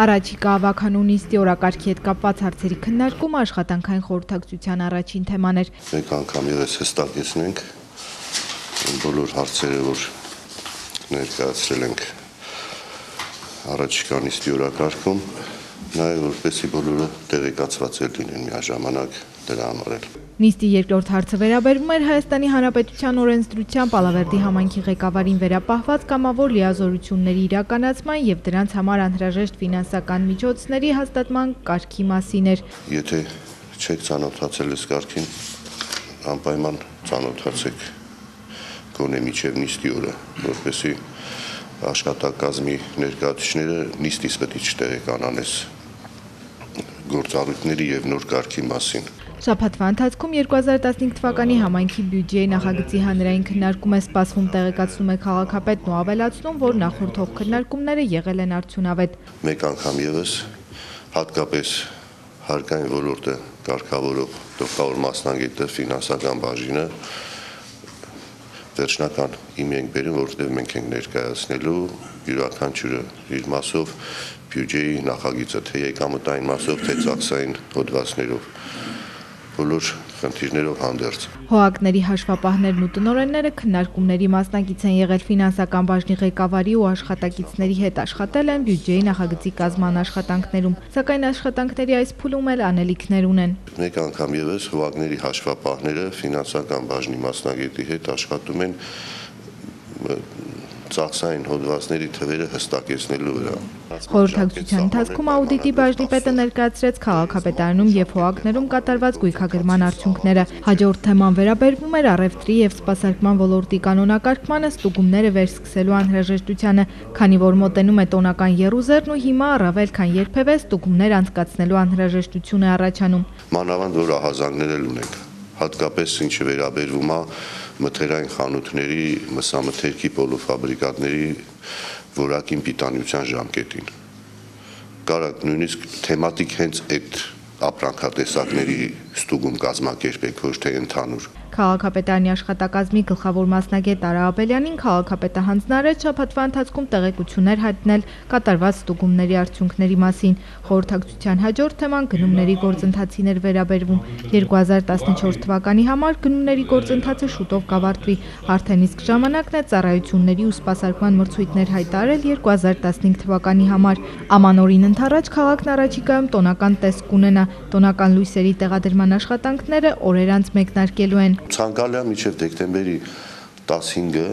Առաջիկա ավականու նիստի օրակարգի հետ կապված հարցերի քննարկումը աշխատանքային խորհրդակցության առաջին թեման էր։ Մեկ անգամ եւս հստակեցնենք բոլոր հարցերը, որ ներկայացրել ենք առաջիկա նիստի օրակարգում, նաև որպեսի բոլորը տեղեկացված լինեն միաժամանակ դրա համար էլ։ Նիստի երկրորդ հարցը վերաբերում էր Հայաստանի Հանրապետության օրենսդրության Պալավերդի համայնքի ղեկավարին վերապահված կամավոր լիազորությունների իրականացման եւ դրանց համար անհրաժեշտ ֆինանսական միջոցների հաստատման կարգի մասին էր։ Եթե չեք ցանոթացել այս կարգին, անպայման ցանոթացեք գոնե միջև նիստի օրը, որպեսզի աշխատակազմի ներկայացուցիչները նիստից պետք է չտեղեկանան այս գործառույթների եւ նոր կարգի մասին։ Շաբաթվա ընթացքում 2015 թվականի համայնքի բյուջեի նախագծի հանրային քննարկում է սպասվում տեղեկացնում է քաղաքապետն ու ավելացնում, որ նախորդող քննարկումները եղել են արդյունավետ։ Մեկ անգամ եւս հատկապես հարկային ոլորտը կարգավորող գլխավոր մասնագետը ֆինանսական բաժինը վերջնական իմ ենք բերում, որովհետև մենք ենք ներկայացնելու յուրաքանչյուրը իր մասով բյուջեի նախագիծը, թե եկամտային մասով, թե ծախսային հոդվածներով բոլոր խնդիրներով հանդերձ։ Հոակների հաշվապահներն ու տնօրենները քննարկումների մասնակից են եղել ֆինանսական բաժնի ղեկավարի ու աշխատակիցների հետ աշխատել են բյուջեի նախագծի կազման աշխատանքներում, սակայն աշխատանքների այս փուլում էլ անելիքներ ունեն։ Մեկ անգամ եւս հոակների հաշվապահները ֆինանսական բաժնի մասնագետի հետ աշխատում են ծախսային հոդվածների թվերը հստակեցնելու վրա։ Խորհրդակցության ընթացքում աուդիտի բաժնի պետը ներկայացրեց քաղաքապետարանում եւ հոակներում կատարված գույքագրման արդյունքները։ Հաջորդ թեման վերաբերվում էր առևտրի եւ սպասարկման ոլորտի կանոնակարգմանը ստուգումները վերսկսելու անհրաժեշտությանը, քանի որ մոտենում է տոնական Երուսերն ու հիմա առավել քան երբևէ ստուգումներ անցկացնելու անհրաժեշտություն է առաջանում։ Մանավանդ որ ահազանգներ ունենք հատկապես ինչը վերաբերվում է մթերային խանութների, մսամթերքի պոլոֆաբրիկատների որակին պիտանյության ժամկետին։ Կարակ նույնիսկ թեմատիկ հենց այդ ապրանքատեսակների ստուգում կազմակերպեք, ոչ թե ընդհանուր։ Քաղաքապետարանի աշխատակազմի գլխավոր մասնագետ Արա Աբելյանին քաղաքապետը հանձնարարեց շաբաթվա ընթացքում տեղեկություններ հայտնել կատարված ստուգումների արդյունքների մասին։ Խորհրդակցության հաջորդ թեման գնումների գործընթացին էր վերաբերվում։ 2014 թվականի համար գնումների գործընթացը շուտով կավարտվի։ Արդեն իսկ ժամանակն է ծառայությունների ու սպասարկման մրցույթներ հայտարարել 2015 թվականի համար։ Ամանորին ընթരാճ քաղաքն առաջիկայում տոնական տեսք կունենա։ Տոնական լույսերի տեղադրման աշխատանքները օրեր անց մեկնարկելու են ցանկալի է միջև դեկտեմբերի 15-ը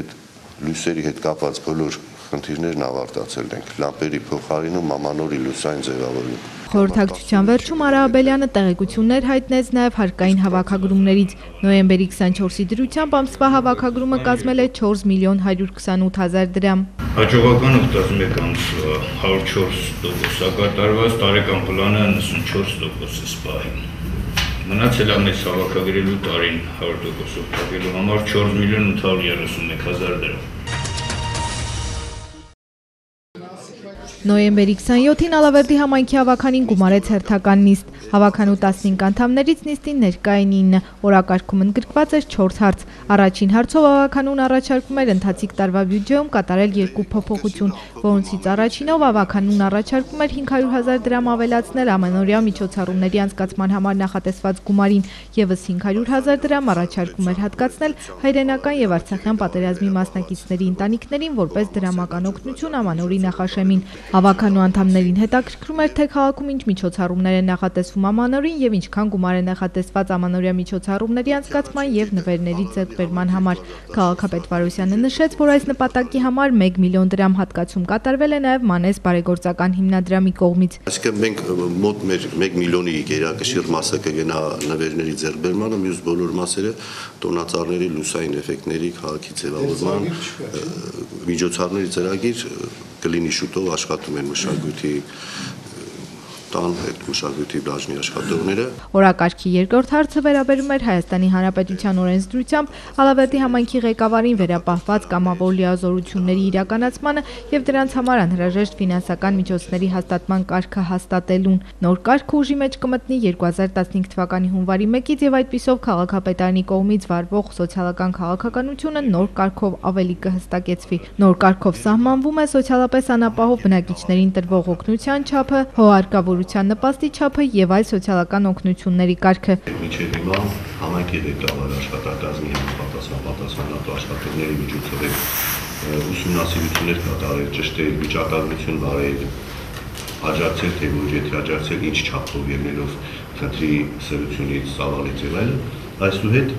այդ լույսերի հետ կապված բոլոր խնդիրներն ավարտացել ենք։ Լամպերի փոխարինում ամանորի լուսային ձևավորում։ Խորհրդակցության վերջում Արա Աբելյանը տեղեկություններ հայտնեց նաև հարկային հավաքագրումներից։ Նոյեմբերի 24-ի դրությամբ ամսվա հավաքագրումը կազմել է 4 միլիոն 128 հազար դրամ։ Հաջողական 81 ամսվա 104% ակատարված, տարեկան պլանը 94% է սպահին։ Մնացել է մեզ հավաքագրելու տարին 100% օգտագործելու համար 4 միլիոն 831 հազար դրամ։ Նոյեմբերի 27-ին Ալավերդի համայնքի հավաքանին գումարեց հերթական նիստ։ Հավաքանու 15 անդամներից նիստին ներկա էին 9, օրակարգում ընդգրկված էր 4 հարց։ Առաջին հարցով ավականուն առաջարկում էր ընթացիկ տարվա բյուջեում կատարել երկու փոփոխություն, որոնցից առաջինով ավականուն առաջարկում էր 500.000 դրամ ավելացնել ամենօրյա միջոցառումների անցկացման համար նախատեսված գումարին, եւս 500.000 դրամ առաջարկում էր հատկացնել հայրենական եւ արցախյան պատերազմի մասնակիցների ընտանիքներին որպես դրամական օգնություն ամանորի նախաշեմին։ Ավականու անդամներին հետաքրքրում էր թե քաղաքում ինչ միջոցառումներ են նախատեսվում Ղարաբաղում ամանորին եւ ինչքան գումար է նախատեսված ամանորյա միջոցառումների անցկացման եւ նվերների ձեռքբերման համար։ Քաղաքապետ Վարոսյանը նշեց, որ այս նպատակի համար 1 միլիոն դրամ հատկացում կատարվել է նաեւ Մանես բարեգործական հիմնադրամի կողմից։ Այսինքն մենք մոտ մեր 1 միլիոնի գերակշիռ մասը կգնա նվերների ձեռքբերմանը, մյուս բոլոր մասերը տոնածառների լուսային էֆեկտների քաղաքի ձևավորման միջոցառումների ծրագիր կլինի շուտով աշխատում են մշակույթի տան այդ մշակույթի բաժնի աշխատողները։ Օրակարգի երկրորդ հարցը վերաբերում էր Հայաստանի Հանրապետության օրենսդրությամբ Ալավերդի համայնքի ղեկավարին վերապահված կամավոր լիազորությունների իրականացմանը եւ դրանց համար անհրաժեշտ ֆինանսական միջոցների հաստատման կարգը հաստատելուն։ Նոր կարգը ուժի մեջ կմտնի 2015 թվականի հունվարի 1-ից եւ այդպիսով քաղաքապետարանի կողմից վարվող սոցիալական քաղաքականությունը նոր կարգով ավելի կհստակեցվի։ Նոր կարգով սահմանվում է սոցիալապես անապահով բնակիչներին տրվող օգնության չափը, հոարկավորության նպաստի չափը եւ այլ սոցիալական օգնությունների կարգը։ Միջև հիմա համայնքի ղեկավար աշխատակազմի համապատասխան պատասխանատու աշխատողների միջոցով է ուսումնասիրություններ կատարել, ճշտել, վիճակագրություն բարել, աջակցել թե ոչ, եթե աջակցել ինչ չափով ելնելով քննի սերությունից, ծավալից եւ այլն, այսուհետ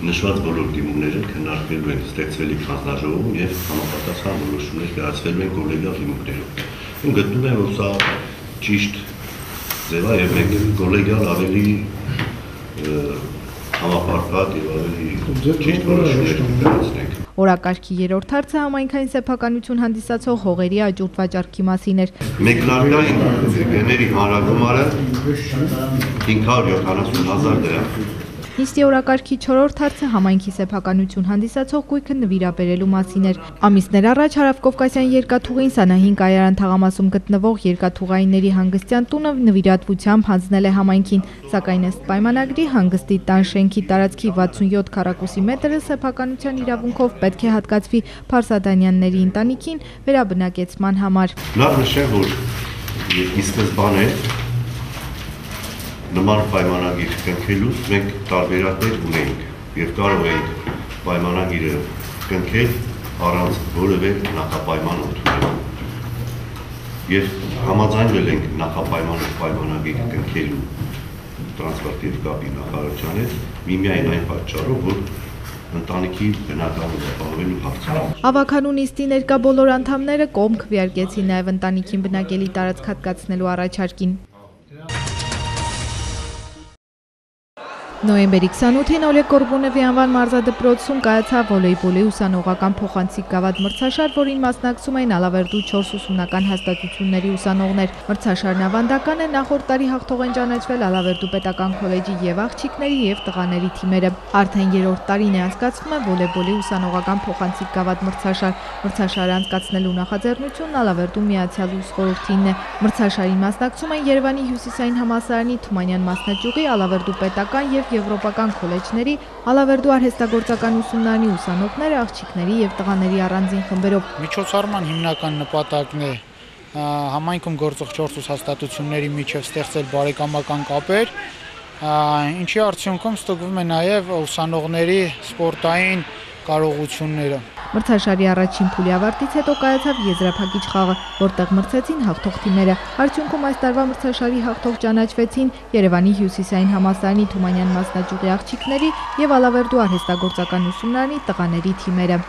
նշված բոլոր դիմումները քննարկվելու են ստեղծվելի հանձնաժողովում եւ համապատասխան որոշումներ կայացվելու են կոլեգիալ դիմումներով։ Ու գտնում եմ, որ սա ճիշտ ձև է եւ մենք կոլեգիալ ավելի համապարփակ եւ ավելի ճիշտ որոշումներ կայացնենք։ Օրակարգի երրորդ հարցը համայնքային սեփականություն հանդիսացող հողերի աճուրդ վաճառքի մասին էր։ Մեկնարկային գների հանրագումարը 570.000 դրամ Նիստի օրակարգի 4-րդ հարցը համայնքի սեփականություն հանդիսացող գույքը նվիրաբերելու մասին էր։ Ամիսներ առաջ Հարավկովկասյան երկաթուղին Սանահին կայարան թաղամասում գտնվող երկաթուղայինների հանգստյան տունը նվիրատվությամբ հանձնել է համայնքին, սակայն ըստ պայմանագրի հանգստի տան շենքի տարածքի 67 քառակուսի մետրը սեփականության իրավունքով պետք է հատկացվի Փարսադանյանների ընտանիքին վերաբնակեցման համար։ Լավ նշեմ, որ ի սկզբանե նման պայմանագիր կնքելուց մենք տարբերակներ ունենք եւ կարող ենք պայմանագիրը կնքել առանց որևէ նախապայման ընդունելու։ Եվ համաձայնվել ենք նախապայման պայմանագիր կնքելու տրանսպորտ եւ կապի նախարարության հետ միմիայն այն պատճառով, որ ընտանիքի բնակարանը ապահովելու հարցը։ Ավականու նիստի ներկա բոլոր անդամները կողմ քվեարկեցին նաև ընտանիքին բնակելի տարածք հատկացնելու առաջարկին։ Նոյեմբերի 28-ին Օլեգ Կորբունովի անվան մարզադպրոցում կայացավ վոլեյբոլի ուսանողական փոխանցիկ գավաթ մրցաշար, որին մասնակցում էին Ալավերդու 4 ուսումնական հաստատությունների ուսանողներ։ Մրցաշարն ավանդական է նախորդ տարի հաղթող են ճանաչվել Ալավերդու պետական քոլեջի եւ աղջիկների եւ տղաների թիմերը։ Արդեն երրորդ տարին է անցկացվում է վոլեյբոլի ուսանողական փոխանցիկ գավաթ մրցաշար։ Մրցաշարը անցկացնելու նախաձեռնությունն Ալավերդու միացյալ ուս խորհրդինն է։ Մրցաշարին մասնակցում են Երևանի հյուսիսային համալսարանի Թումանյան մասնաճյուղի Ալավերդու պետական եւ եվրոպական քոլեջների, Ալավերդու արհեստագործական ուսումնարանի ուսանողները, աղջիկների եւ տղաների առանձին խմբերով։ Միջոցառման հիմնական նպատակն է համայնքում գործող 4 հաստատությունների միջև ստեղծել բարեկամական կապեր, ինչի արդյունքում ստուգվում է նաև ուսանողների սպորտային կարողությունները։ Մրցաշարի առաջին փուլի ավարտից հետո կայացավ եզրափակիչ խաղը, որտեղ մրցեցին հաղթող թիմերը։ Արդյունքում այս տարվա մրցաշարի հաղթող ճանաչվեցին Երևանի Հյուսիսային համալսարանի Թումանյան մասնաճյուղի աղջիկների եւ Ալավերդու արհեստագործական ուսումնարանի տղաների թիմերը։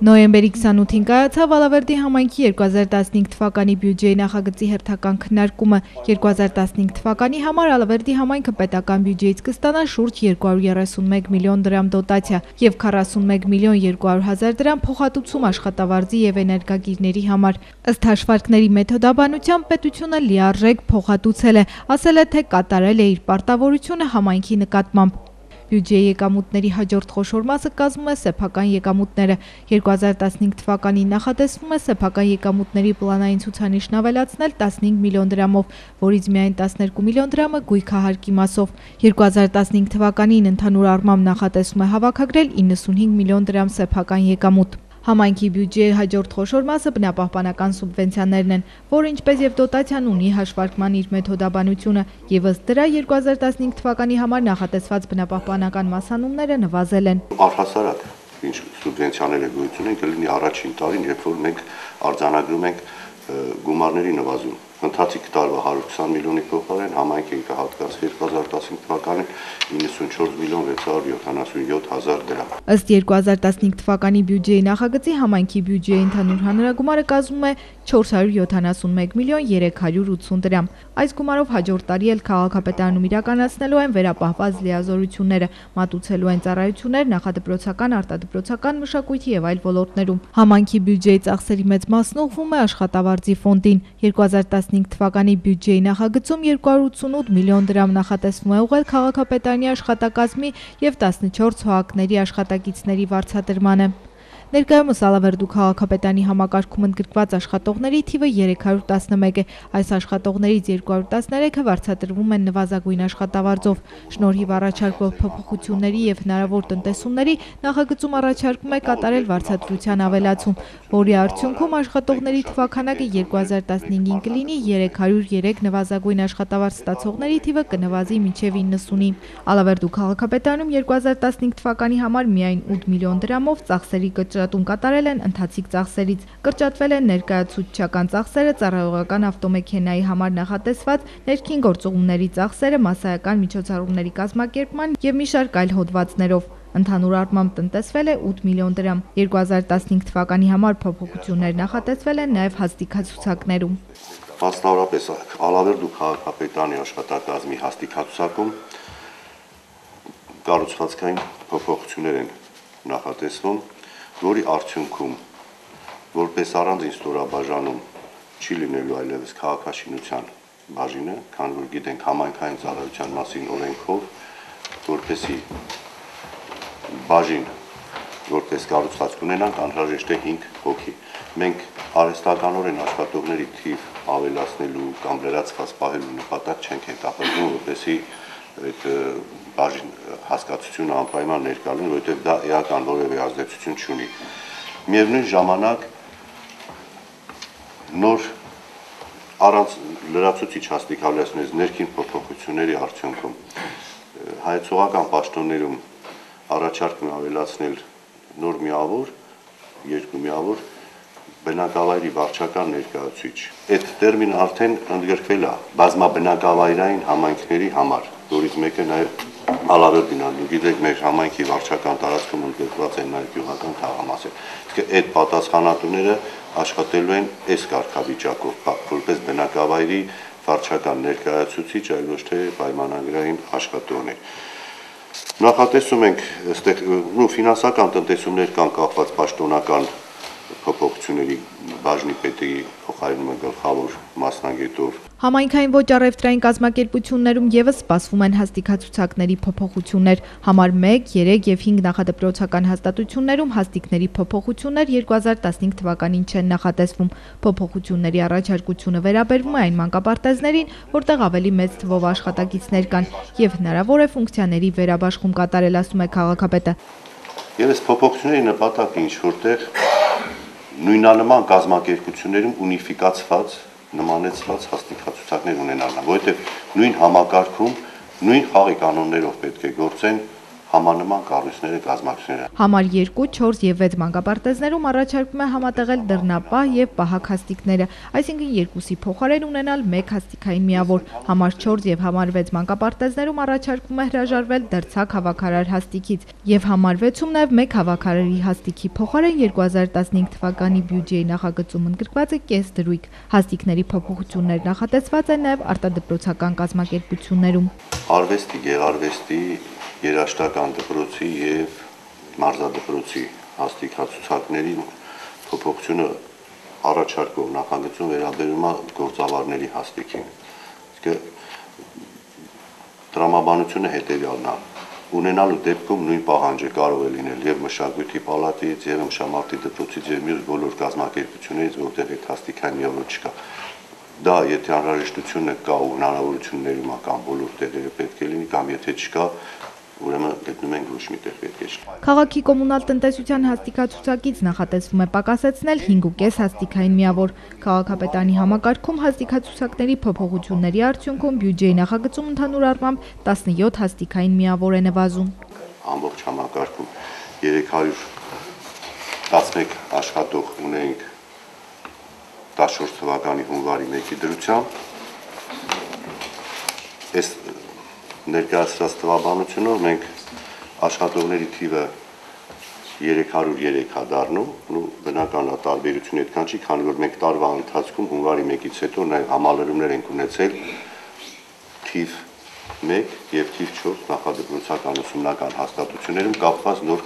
Նոյեմբերի 28-ին կայացավ Ալավերդի համայնքի 2015 թվականի բյուջեի նախագծի հերթական քննարկումը։ 2015 թվականի համար Ալավերդի համայնքը պետական բյուջեից կստանա շուրջ 231 միլիոն դրամ դոտացիա եւ 41 միլիոն 200 հազար դրամ փոխհատուցում աշխատավարձի եւ էներգագիրների համար։ Ըստ հաշվարկների մեթոդաբանության պետությունը լիարժեք փոխհատուցել է, ասել է թե կատարել է իր պարտավորությունը համայնքի նկատմամբ։ Բյուջեի եկամուտների հաջորդ խոշոր մասը կազմում է սեփական եկամուտները։ 2015 թվականին նախատեսվում է սեփական եկամուտների պլանային ցուցանիշն ավելացնել 15 միլիոն դրամով, որից միայն 12 միլիոն դրամը գույքահարկի մասով։ 2015 թվականին ընդհանուր առմամբ նախատեսվում է հավաքագրել 95 միլիոն դրամ սեփական եկամուտ։ Համայնքի բյուջեի հաջորդ խոշոր մասը բնապահպանական սուբվենցիաներն են, որը ինչպես եւ դոտացիան ունի հաշվարկման իր մեթոդաբանությունը, եւ ըստ դրա 2015 թվականի համար նախատեսված բնապահպանական մասանումները նվազել են։ Առհասարակ ինչ սուբվենցիաները գույություն են կլինի առաջին տարին, երբ որ մենք արձանագրում ենք գումարների նվազում ընթացիկ տարվա 120 միլիոնի փոխարեն համայնքին կհատկացվի 2015 թվականին 94 միլիոն 677 հազար դրամ։ Ըստ 2015 թվականի բյուջեի նախագծի համայնքի բյուջեի ընդհանուր հանրագումարը կազմում է 471 միլիոն 380 դրամ։ Այս գումարով հաջորդ տարի էլ քաղաքապետարանում իրականացնելու են վերապահված լիազորությունները, մատուցելու են ծառայություններ նախադպրոցական, արտադպրոցական, մշակույթի եւ այլ ոլորտներում։ Համայնքի բյուջեի ծախսերի մեծ մասն ուղղվում է աշխատավարձի ֆոնդին։ 2015 թվականի բյուջեի նախագծում 288 միլիոն դրամ նախատեսվում է ուղղել քաղաքապետարանի աշխատակազմի եւ 14 հոակների աշխատակիցների վարձատրմանը։ Ներկայումս Ալավերդու քաղաքապետանի համակարգում ընդգրկված աշխատողների թիվը 311 է։ Այս աշխատողներից 213-ը վարձատրվում են նվազագույն աշխատավարձով։ Շնորհիվ առաջարկվող փոփոխությունների եւ հնարավոր տնտեսումների նախագծում առաջարկում է կատարել վարձատրության ավելացում, որի արդյունքում աշխատողների թվականակը 2015-ին կլինի 303 նվազագույն աշխատավարձ ստացողների թիվը կնվազի մինչև 90-ի։ Ալավերդու քաղաքապետանում 2015 թվականի համար միայն 8 միլիոն դրամով ծախսերի կճ կրճատում կատարել են ընթացիկ ծախսերից։ Կրճատվել են ներկայացուցչական ծախսերը, ծառայողական ավտոմեքենայի համար նախատեսված ներքին գործողումների ծախսերը, massայական միջոցառումների կազմակերպման եւ մի շարք այլ հոդվածներով։ Ընդհանուր առմամբ տնտեսվել է 8 միլիոն դրամ։ 2015 թվականի համար փոփոխություններ նախատեսվել են նաև հաստիկացուցակներում։ Մասնավորապես Ալավերդու քաղաքապետարանի աշխատակազմի հաստիկացուցակում կառուցվածքային փոփոխություններ են նախատեսվում որի արդյունքում որպես առանձին ստորաբաժանում չի լինելու այլևս քաղաքաշինության բաժինը, քան որ գիտենք համայնքային ծառայության մասին օրենքով, որպեսի բաժին որպես կառուցվածք ունենանք անհրաժեշտ է 5 հոգի։ Մենք արհեստականորեն աշխատողների թիվ ավելացնելու կամ լրացված պահելու նպատակ չենք հետապնդում, որպեսի այդ բաժին հասկացությունը անպայման ներկալուն, որովհետև դա էական որևէ ազդեցություն չունի։ Միևնույն ժամանակ նոր առանց լրացուցիչ հաստիկալացնես ներքին փոփոխությունների արդյունքում հայցողական պաշտոններում առաջարկում ավելացնել նոր միավոր, երկու միավոր բնակավայրի վարչական ներկայացուցիչ։ Այդ տերմինը արդեն ընդգրկվել է բազմաբնակավայրային համայնքների համար, որից մեկը նաև Ալավերդին ալու գիտեք մեր համայնքի վարչական տարածքում ընդգրկված են նաև գյուղական թաղամասեր։ Իսկ այդ պատասխանատուները աշխատելու են այս կարգավիճակով, որպես բնակավայրի վարչական ներկայացուցիչ, այլ ոչ թե պայմանագրային աշխատողներ։ Նախատեսում ենք այստեղ ու ֆինանսական տնտեսումներ կան կապված պաշտոնական փոփոխությունների բաժնի պետի փոխարինումը գլխավոր մասնագետով Համայնքային ոչ առևտրային կազմակերպություններում եւս սպասվում են հաստիկացուցակների փոփոխություններ։ Համար 1, 3 եւ 5 նախադպրոցական հաստատություններում հաստիկների փոփոխություններ 2015 թվականին չեն նախատեսվում։ Փոփոխությունների առաջարկությունը վերաբերվում է այն մանկապարտեզներին, որտեղ ավելի մեծ թվով աշխատակիցներ կան եւ հնարավոր է ֆունկցիաների վերաբաշխում կատարել, ասում է քաղաքապետը։ Եվ այս փոփոխությունների նպատակը ինչ որտեղ նույնանման կազմակերպություններում ունիֆիկացված նմանեցված հաստիկացուցակներ ունենալն, որովհետև նույն համակարգում նույն խաղի կանոններով պետք է գործեն համանման կառույցները կազմակերպները։ Համար 2, 4 եւ 6 մանկապարտեզներում առաջարկվում է համատեղել դռնապահ եւ պահակ հաստիկները, այսինքն երկուսի փոխարեն ունենալ 1 հաստիկային միավոր։ Համար 4 եւ համար 6 մանկապարտեզներում առաջարկվում է հրաժարվել դրցակ հավաքարար հաստիկից եւ համար 6-ում նաեւ 1 հավաքարարի հաստիկի փոխարեն 2015 թվականի բյուջեի նախագծում ընդգրկված է կես դրույք։ Հաստիկների փոփոխություններ նախատեսված են նաեւ արտադրոցական կազմակերպություններում։ Արվեստի, գեղարվեստի երաշտական դպրոցի եւ մարզադպրոցի հաստիկացուցակների փոփոխությունը առաջարկող նախագծում վերաբերում է գործավարների հաստիկին։ Իսկ տրամաբանությունը հետեւյալն է. Ունենալու դեպքում նույն պահանջը կարող է լինել եւ մշակույթի պալատից եւ մշամարտի դպրոցից եւ մյուս բոլոր կազմակերպություններից, որտեղ այդ հաստիկան միավոր չկա դա եթե անհրաժեշտությունը կա ու հնարավորություններում կամ բոլոր տեղերը պետք է լինի կամ եթե չկա ուրեմն գտնում ենք ոչ միտեղ պետք է չի։ Քաղաքի կոմունալ տնտեսության հաստիկացուցակից նախատեսվում է պակասեցնել 5.5 հաստիկային միավոր։ Քաղաքապետանի համակարգում հաստիկացուցակների փոփոխությունների արդյունքում բյուջեի նախագծում ընդհանուր առմամբ 17 հաստիկային միավոր է նվազում։ Ամբողջ համակարգում 311 աշխատող ունենք 14 թվականի հունվարի 1-ի դրությամբ այս ներկայացրած տվաբանությունով մենք աշխատողների թիվը 303 հա դառնում ու բնական է տարբերությունը այդքան չի, քանի որ մեկ տարվա ընթացքում հունվարի 1-ից հետո նաև համալրումներ են ունեցել թիվ 1 եւ թիվ 4 նախադպրոցական ուսումնական հաստատություններում կապված նոր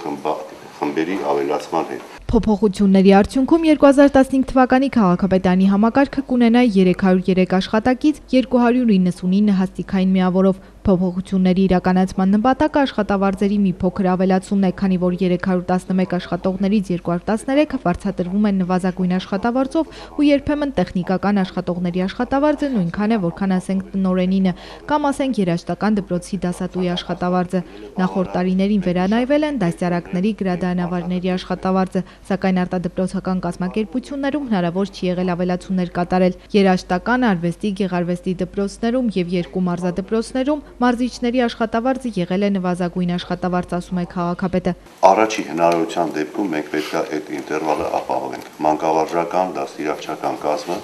խմբերի ավելացման հետ։ Փոփոխությունների արդյունքում 2015 թվականի քաղաքապետարանի համակարգը կունենա 303 աշխատակից 299 հաստիկային միավորով, Փոփոխությունների իրականացման նպատակը աշխատավարձերի մի փոքր ավելացումն է, քանի որ 311 աշխատողներից 213-ը վարձատրվում են նվազագույն աշխատավարձով ու երբեմն տեխնիկական աշխատողների աշխատավարձը նույնքան է, որքան ասենք տնորենինը կամ ասենք երաշտական դպրոցի դասատուի աշխատավարձը։ Նախորդ տարիներին վերանայվել են դասյարակների, գրադարանավարների աշխատավարձը, սակայն արտադպրոցական կազմակերպություններում հնարավոր չի եղել ավելացումներ կատարել։ Երաշտական, արվեստի, գեղարվեստի դպրոցներում եւ երկու մարզադպրոցներում Մարզիչների աշխատավարձը եղել է նվազագույն աշխատավարձ, ասում է քաղաքապետը։ Առաջի հնարավորության դեպքում մենք պետք է այդ ինտերվալը ապահովենք։ Մանկավարժական դաստիարակչական կազմը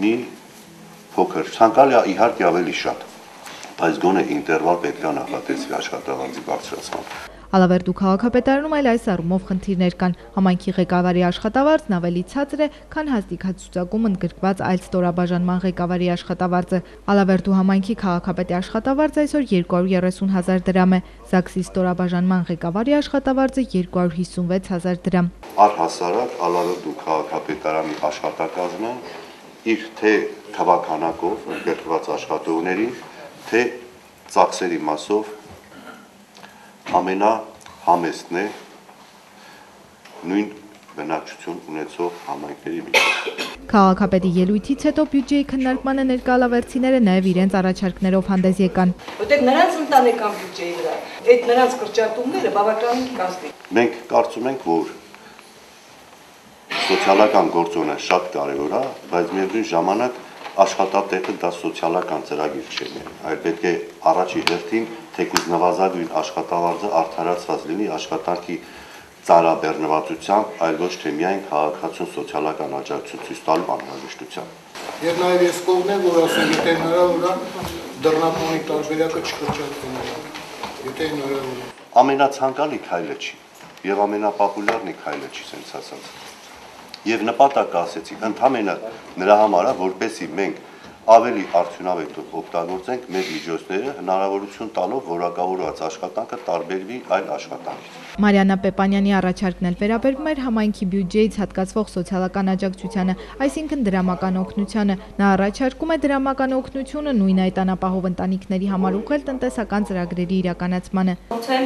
մի փոքր ցանկալի է իհարկե ավելի շատ, բայց գոնե ինտերվալ պետք է նախատեսվի աշխատավարձի բարձրացման։ Ալավերդու քաղաքապետարանում այլ այս առումով խնդիրներ կան։ Համայնքի ղեկավարի աշխատավարձն ավելի ցածր է, քան հաստիկացուցակում ընդգրկված այլ ստորաբաժանման ղեկավարի աշխատավարձը։ Ալավերդու համայնքի քաղաքապետի աշխատավարձը այսօր 230 հազար դրամ է, Զաքսի ստորաբաժանման ղեկավարի աշխատավարձը 256 հազար դրամ։ Առհասարակ Ալավերդու քաղաքապետարանի աշխատակազմը իր թե թվականակով ընդգրկված աշխատողների, թե ծախսերի մասով ամենահամեստն է նույն բնակչություն ունեցող համայնքների միջև։ Քաղաքապետի ելույթից հետո բյուջեի քննարկմանը ներկալավերցիները նաև իրենց առաջարկներով հանդես եկան։ Որտեղ նրանց ընտանեկան բյուջեի վրա այդ նրանց կրճատումները բավականին կազմի։ Մենք կարծում ենք, որ սոցիալական գործոնը շատ կարևոր է, բայց միևնույն ժամանակ աշխատատեղը դա սոցիալական ծրագիր չէ, այլ պետք է առաջի հերթին թեկուզ նվազագույն աշխատավարձը արդարացված լինի աշխատանքի ծառաբեռնվածությամբ, այլ ոչ թե միայն քաղաքացուն սոցիալական աջակցություն ցույց տալու անհրաժեշտությամբ։ Եվ նաև ես կողմն եմ, որ ասեմ, եթե հնարավոր է դռնապոնի տարբերակը չկրճատվում։ Եթե հնարավոր է։ Ամենացանկալի քայլը չի եւ ամենապոպուլյարնի քայլը չի sense ասած եւ նպատակը ասեցի ընդհանրապես նրա համար է որպեսի մենք ավելի արդյունավետ օգտագործենք մեր միջոցները հնարավորություն տալով որակավորված աշխատանքը տարբերվի այլ աշխատանքից։ Մարիանա Պեպանյանի առաջարկն էլ վերաբերվում էր համայնքի բյուջեից հատկացվող սոցիալական աջակցությանը, այսինքն դրամական օգնությանը։ Նա առաջարկում է դրամական օգնությունը նույն այդ անապահով ընտանիքների համար ուղղել տնտեսական ծրագրերի իրականացմանը։ Ուցեմ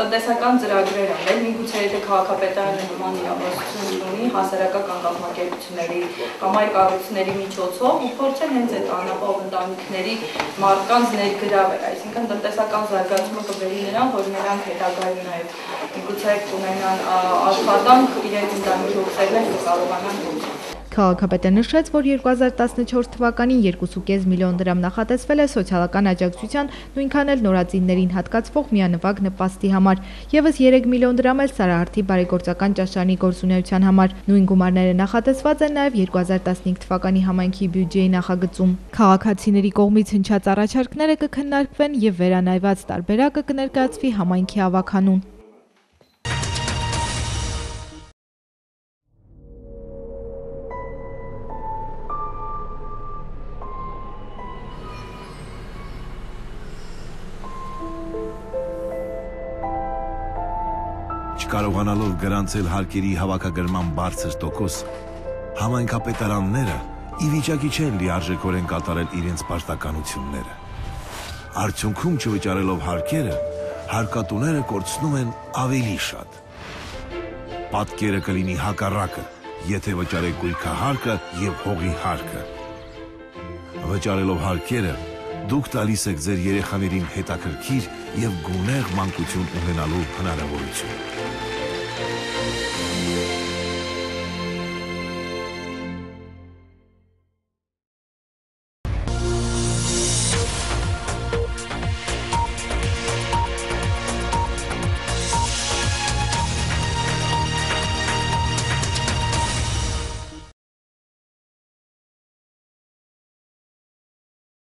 տնտեսական ծրագրեր անել, միգուցե եթե քաղաքապետարանը նման իրավասություն ունի հասարակական կազմակերպությունների կամ այլ կառույցների միջոցով ու փորձել հենց այդ անապահով ընտանիքների մարդկանց ներգրավել, այսինքն տնտեսական զարգացումը կբերի նրան, որ նրանք հետագայում նաև միգուցե կունենան աշխատանք իրենց ընտանիքի ուսերներ կկարողանան Քաղաքապետը նշեց, որ 2014 թվականին 2.5 միլիոն դրամ նախատեսվել է սոցիալական աջակցության, նույնքան էլ նորածիններին հատկացվող միանվագ նպաստի համար, եւս 3 միլիոն դրամ էլ Սարահարթի բարեգործական ճաշարանի գործունեության համար։ Նույն գումարները նախատեսված են նաեւ 2015 թվականի համայնքի բյուջեի նախագծում։ Քաղաքացիների կողմից հնչած առաջարկները կքննարկվեն եւ վերանայված տարբերակը կներկայացվի համայնքի ավականուն։ Չկարողանալով գրանցել հարկերի հավաքագրման բարձր տոկոս, համայնքապետարանները ի վիճակի չեն լիարժեքորեն կատարել իրենց պարտականությունները։ Արդյունքում չվճարելով հարկերը, հարկատուները կորցնում են ավելի շատ։ Պատկերը կլինի հակառակը, եթե վճարեք գույքահարկը եւ հողի հարկը։ Վճարելով հարկերը, դուք տալիս եք ձեր երեխաներին հետաքրքիր եւ գունեղ մանկություն ունենալու հնարավորություն։